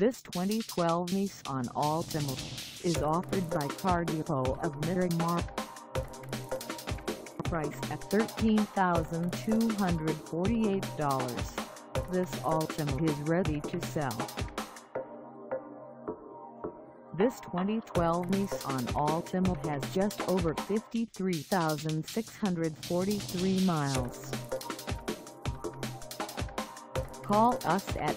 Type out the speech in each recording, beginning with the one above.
This 2012 Nissan Altima is offered by Car Depot of Miramar. Price at $13,248. This Altima is ready to sell. This 2012 Nissan Altima has just over 53,643 miles. Call us at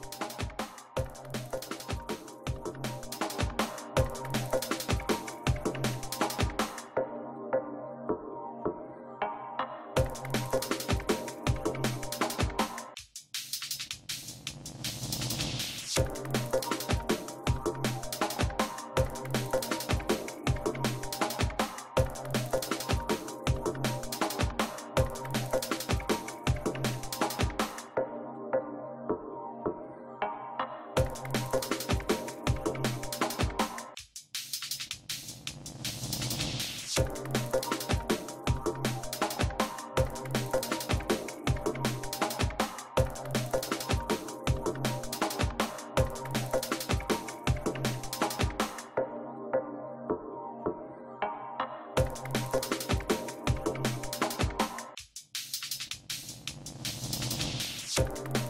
Thank